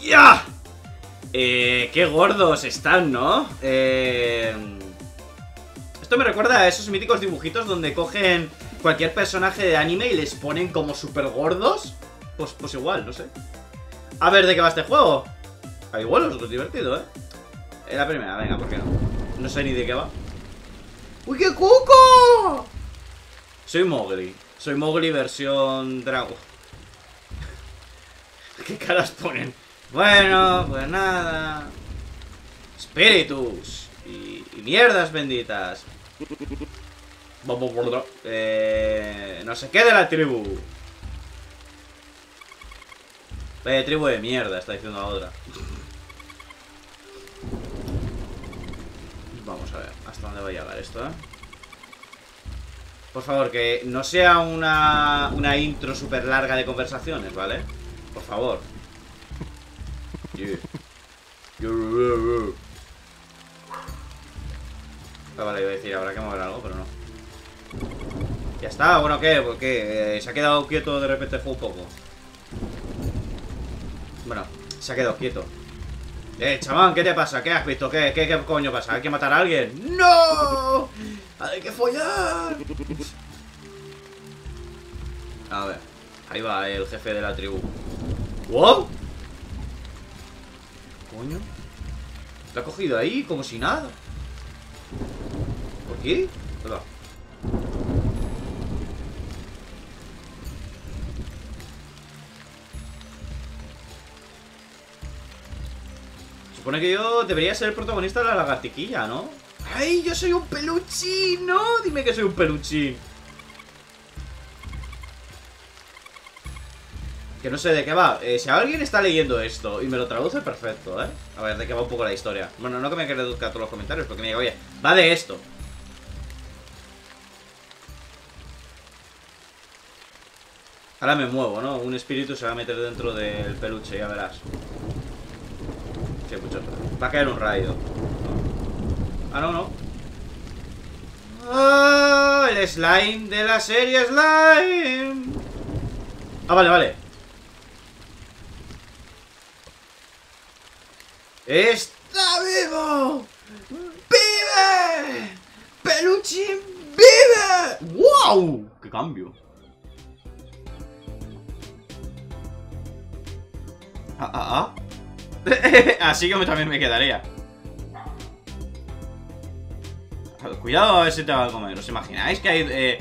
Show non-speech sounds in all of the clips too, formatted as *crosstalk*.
¡Ya! Eh, qué gordos están, ¿no? Eh, esto me recuerda a esos míticos dibujitos donde cogen cualquier personaje de anime y les ponen como súper gordos. Pues, pues igual, no sé. A ver, ¿de qué va este juego? Hay vuelos, es divertido, ¿eh? Es la primera, venga, ¿por qué no? No sé ni de qué va. ¡Uy, qué cuco! Soy Mowgli. Soy Mowgli versión Drago. *laughs* ¿Qué caras ponen? Bueno, pues nada. Espíritus. Y, y mierdas benditas. Vamos por otro. Eh, no sé qué de la tribu. Vaya tribu de mierda, está diciendo la otra. Vamos a ver hasta dónde va a llegar esto, ¿eh? Por favor, que no sea una, una intro súper larga de conversaciones, ¿vale? Por favor. Yeah. Ah, vale, iba a decir, habrá que mover algo, pero no. Ya está, bueno, ¿qué? ¿Por qué? Eh, se ha quedado quieto de repente fue un poco. Bueno, se ha quedado quieto. Eh, chamán, ¿qué te pasa? ¿Qué has visto? ¿Qué, qué, qué coño pasa? ¿Hay que matar a alguien? ¡No! ¡Hay que follar! A ver, ahí va el jefe de la tribu. ¿Wow? Coño. Lo ha cogido ahí como si nada. ¿Por qué? Hola. Supone que yo debería ser el protagonista de la lagartiquilla, ¿no? ¡Ay, yo soy un peluchín! ¡No! Dime que soy un peluchín. Que no sé de qué va. Eh, si alguien está leyendo esto y me lo traduce, perfecto, ¿eh? A ver, de qué va un poco la historia. Bueno, no que me reduzca todos los comentarios, porque me diga, oye, va de esto. Ahora me muevo, ¿no? Un espíritu se va a meter dentro del peluche, ya verás. Sí, mucho. Va a caer un rayo. Ah, no, no. ¡Ah! El slime de la serie Slime. Ah, vale, vale. ¡Está vivo! ¡Vive! ¡Peluchín vive! ¡Wow! ¡Qué cambio! Ah, ah, ah. *laughs* Así que también me quedaría. Cuidado a ver si te va a comer. ¿Os imagináis que hay eh,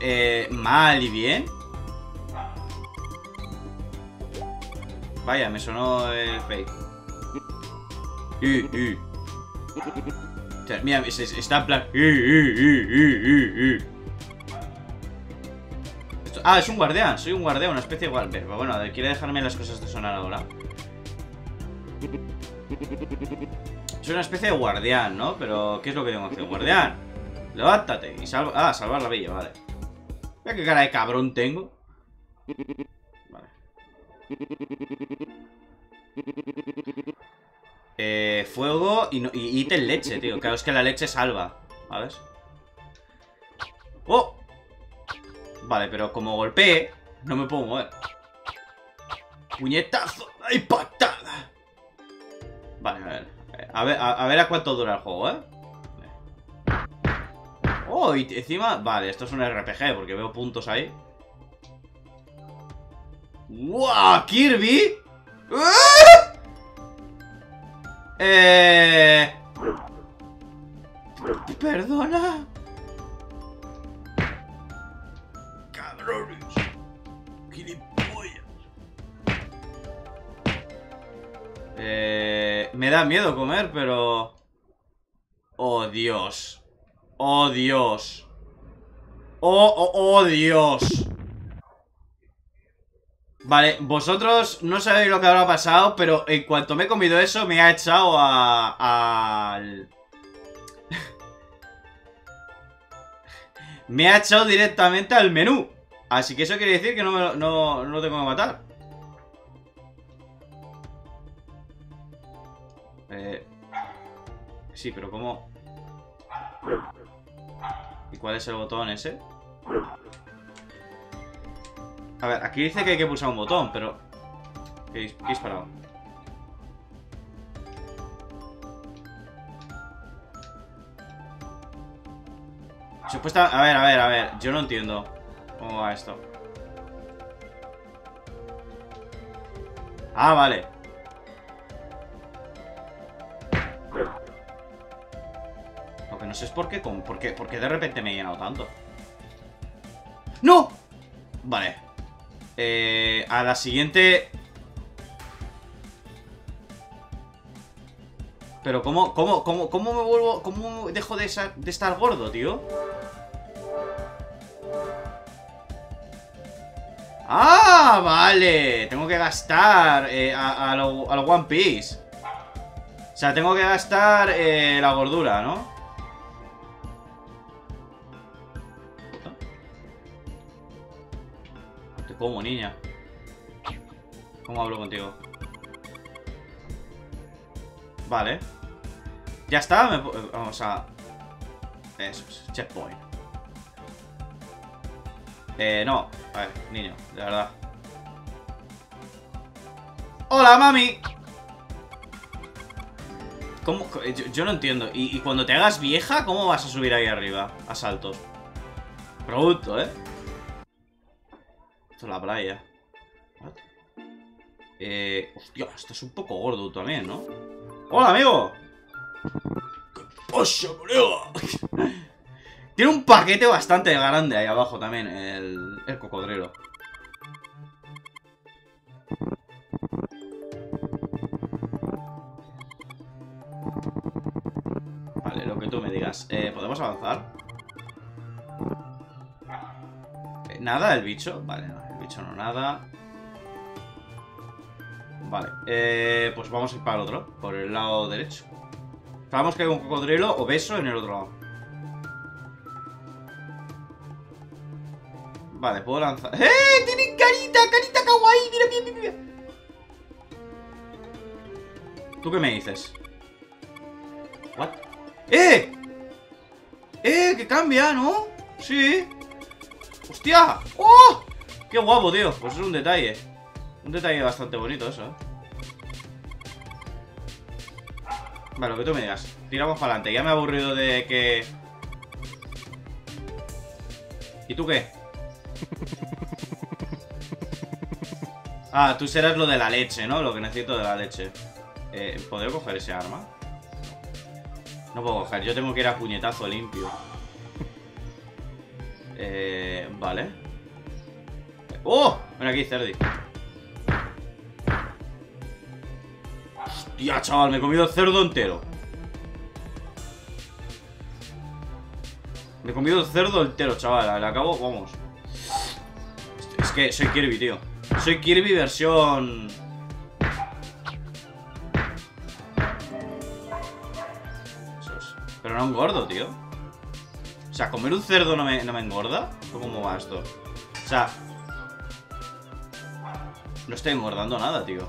eh, mal y bien? Vaya, me sonó el fake. Mira, está en plan. Ah, es un guardián. Soy un guardián, una especie de guardián. Bueno, quiere dejarme las cosas de sonar ahora. Soy una especie de guardián, ¿no? Pero, ¿qué es lo que tengo que hacer? Guardián, levántate y salva... Ah, salvar la villa, vale. Mira qué cara de cabrón tengo. Vale. Eh, fuego y, no, y ítem leche, tío. Claro, es que la leche salva. ¿Sabes? ¡Oh! Vale, pero como golpee, no me puedo mover. Puñetazo. ¡Ay, patada! Vale, a ver. A ver, a, a ver a cuánto dura el juego, ¿eh? Oh, y encima... Vale, esto es un RPG porque veo puntos ahí. ¡Wow! ¡Kirby! ¡Ah! Eh... Perdona. Cabrones. Gilipollas. Eh... Me da miedo comer, pero... Oh, Dios. Oh, Dios. Oh, oh, oh, Dios. Vale, vosotros no sabéis lo que habrá pasado, pero en cuanto me he comido eso, me ha echado a... al... *laughs* me ha echado directamente al menú. Así que eso quiere decir que no, me, no, no lo tengo que matar. Eh... Sí, pero ¿cómo...? ¿Y cuál es el botón ese? A ver, aquí dice que hay que pulsar un botón, pero... He, dis he disparado. Supuesta... A ver, a ver, a ver. Yo no entiendo cómo va esto. Ah, vale. Lo que no sé es por qué, por qué, por qué de repente me he llenado tanto. ¡No! Vale. Eh, a la siguiente... Pero ¿cómo, cómo, cómo, cómo me vuelvo... ¿Cómo dejo de, estar gordo, tío? ¡Ah! Vale. Tengo que gastar eh, a, lo, One Piece. O sea, tengo que gastar eh, la gordura, ¿no? Te como, niña. ¿Cómo hablo contigo? Vale. Ya está. vamos a... Eso es. Checkpoint. Eh, no. A ver, niño, de verdad. ¡Hola, mami! ¿Cómo? Yo, no entiendo. ¿Y, cuando te hagas vieja, cómo vas a subir ahí arriba? A saltos. Pregunto, ¿eh? Esto es la playa. Eh... Hostia, esto es un poco gordo también, ¿no? ¡Hola, amigo! ¿Qué pasa, colega? *laughs* Tiene un paquete bastante grande ahí abajo también, el, cocodrilo. Vale, lo que tú me digas. Eh, ¿Podemos avanzar? Eh, ¿Nada el bicho? Vale, no, bicho no nada. Vale, eh, pues vamos a ir para el otro, por el lado derecho. Sabemos que hay un cocodrilo obeso en el otro lado. Vale, puedo lanzar... ¡Eh! ¡Tienen carita! ¡Carita kawaii! ¡Mira, mira, mira! ¿Tú qué me dices? ¿What? ¡Eh! ¡Eh! ¡Que cambia, ¿no? Sí ¡Hostia! ¡Oh! ¡Qué guapo, tío! Pues es un detalle Un detalle bastante bonito eso, ¿eh? Vale, lo que tú me digas Tiramos para adelante Ya me he aburrido de que... ¿Y tú qué? Ah, tú serás lo de la leche, ¿no? Lo que necesito de la leche. Eh, ¿Podré coger ese arma? No puedo coger, yo tengo que ir a puñetazo limpio. Eh, vale. ¡Oh! Ven aquí, Cerdi. Hostia, chaval, me he comido el cerdo entero. Me he comido el cerdo entero, chaval. Al acabo, vamos. Es que soy Kirby, tío. Soy Kirby versión... Pero no engordo, tío. O sea, ¿comer un cerdo no me, no me engorda? ¿Cómo va esto? O sea... No estoy engordando nada, tío.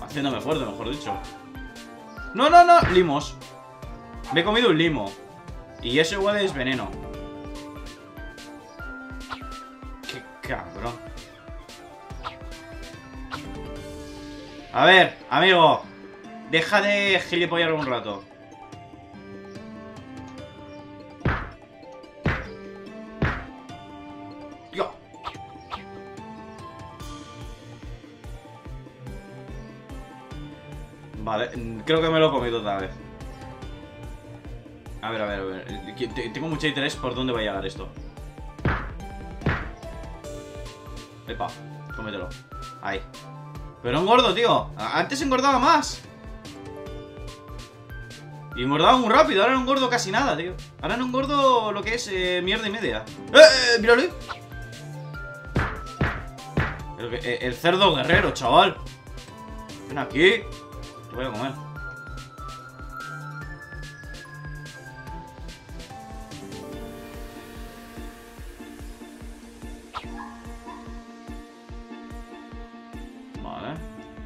Haciéndome fuerte, mejor dicho. No, no, no. Limos. Me he comido un limo. Y eso igual es veneno. Qué cabrón. A ver, amigo. Deja de gilipollar un rato. Creo que me lo he comido otra vez. A ver, a ver, a ver. Tengo mucho interés por dónde va a llegar esto. Epa, cómetelo. Ahí. Pero engordo, tío. Antes engordaba más. Y engordaba muy rápido. Ahora no engordo casi nada, tío. Ahora no engordo lo que es eh, mierda y media. ¡Eh, eh! ¡Míralo! Eh, el cerdo guerrero, chaval. Ven aquí. Voy a comer.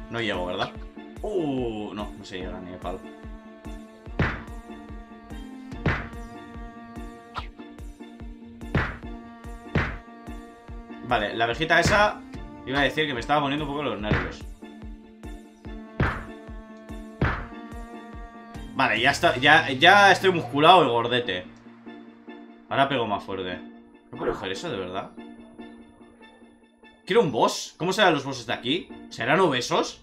No llego, ¿verdad? Uh, no, no se llega ni de palo. Vale, la vejita esa iba a decir que me estaba poniendo un poco los nervios. Vale, ya está, ya, ya estoy musculado y gordete. Ahora pego más fuerte. ¿No puedo coger eso de verdad? Quiero un boss. ¿Cómo serán los bosses de aquí? ¿Serán obesos?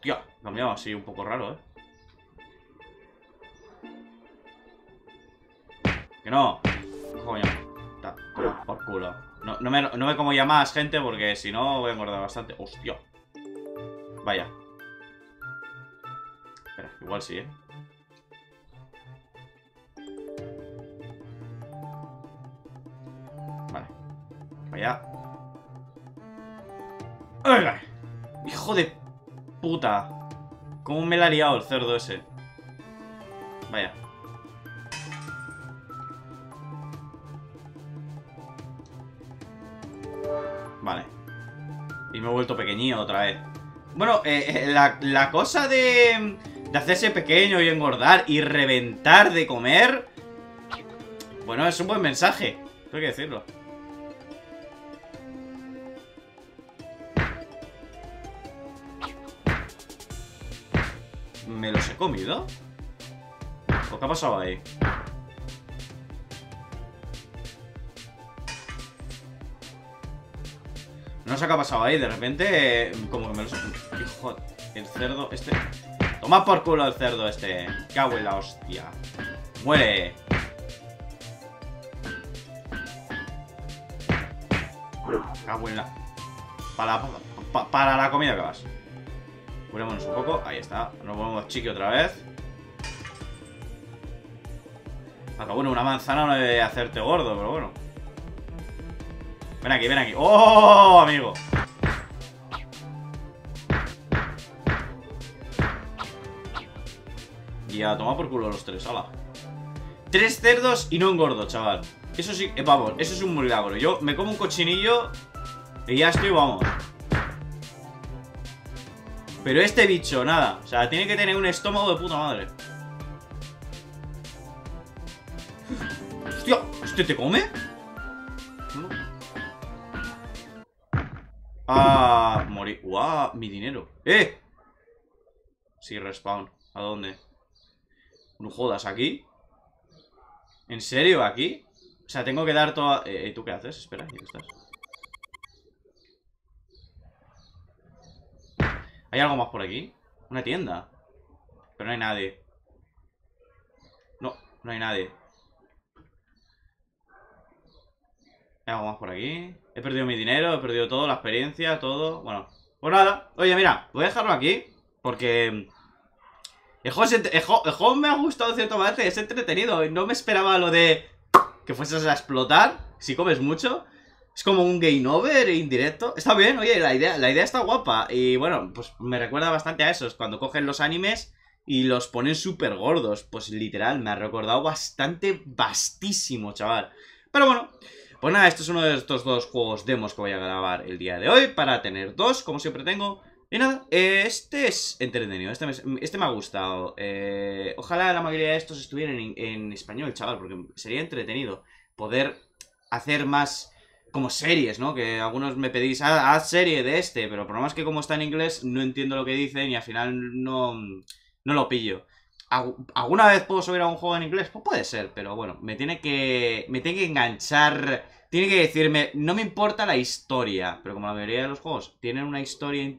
Tío, cambiado así un poco raro, ¿eh? Que no. Coño. por culo. No, no, me, no me como ya más gente porque si no voy a engordar bastante. Hostia. Vaya. Espera, igual sí, ¿eh? Vale. Vaya. ¡Ay! ¡Hijo de puta! ¿Cómo me la ha liado el cerdo ese? Vaya. Vale. Y me he vuelto pequeñillo otra vez. Bueno, eh, eh, la, cosa de, de hacerse pequeño y engordar y reventar de comer... Bueno, es un buen mensaje. Tengo que decirlo. ¿Me los he comido? ¿O qué ha pasado ahí? No sé qué ha pasado ahí, de repente Como que me lo Hijo, el cerdo este Toma por culo el cerdo este Cago en la hostia. Muere. Cago en la Para, para, la comida que vas. Curémonos un poco, ahí está. Nos volvemos chiqui otra vez. Acá, bueno, una manzana no debe hacerte gordo, pero bueno. Ven aquí, ven aquí. ¡Oh, amigo! Y a tomar por culo los tres, ala. Tres cerdos y no engordo, chaval. Eso sí, eh, vamos, eso es un milagro. Yo me como un cochinillo y ya estoy, vamos. Pero este bicho, nada. O sea, tiene que tener un estómago de puta madre. Hostia, ¿este te come? Ah, morí. ¡Guau! Mi dinero. ¡Eh! Sí, respawn. ¿A dónde? No jodas, ¿aquí? ¿En serio? ¿Aquí? O sea, tengo que dar toda... Eh, ¿Tú qué haces? Espera, aquí estás. ¿Hay algo más por aquí? Una tienda. Pero no hay nadie. No, no hay nadie. ¿Hay algo más por aquí? He perdido mi dinero, he perdido todo, la experiencia, todo. Bueno, pues nada. Oye, mira, voy a dejarlo aquí. Porque... El juego, me ha gustado cierto manera, es entretenido. No me esperaba lo de que fueses a explotar si comes mucho. Es como un game over indirecto. Está bien, oye, la idea, la idea está guapa. Y bueno, pues me recuerda bastante a esos. Cuando cogen los animes y los ponen súper gordos. Pues literal, me ha recordado bastante, vastísimo, chaval. Pero bueno, pues nada, este es uno de estos dos juegos demos que voy a grabar el día de hoy para tener dos, como siempre tengo. Y nada, este es entretenido, este me, este me ha gustado. Eh, ojalá la mayoría de estos estuvieran en, español, chaval, porque sería entretenido poder hacer más como series, ¿no? Que algunos me pedís, ah, haz serie de este, pero por más que como está en inglés no entiendo lo que dicen y al final no, no lo pillo. ¿Alguna vez puedo subir a un juego en inglés? Pues puede ser, pero bueno, me tiene que. Me tiene que enganchar. Tiene que decirme. No me importa la historia. Pero como la mayoría de los juegos tienen una historia.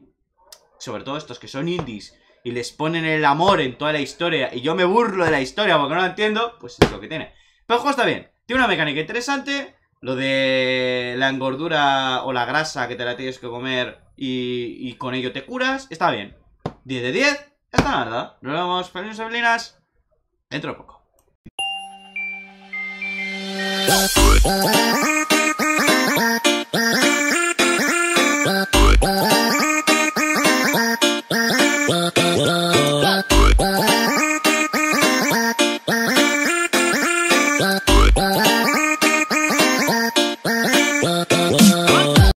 Sobre todo estos que son indies. Y les ponen el amor en toda la historia. Y yo me burlo de la historia porque no la entiendo. Pues es lo que tiene. Pero el juego está bien. Tiene una mecánica interesante. Lo de la engordura o la grasa que te la tienes que comer y, con ello te curas. Está bien. 10 de 10 está nada. Nos vemos, felices Sabelinas, dentro de poco.